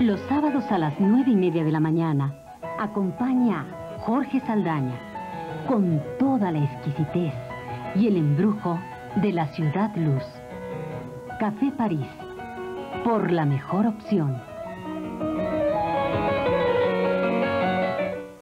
Los sábados a las nueve y media de la mañana, acompaña Jorge Saldaña con toda la exquisitez y el embrujo de la ciudad luz. Café París, por la mejor opción.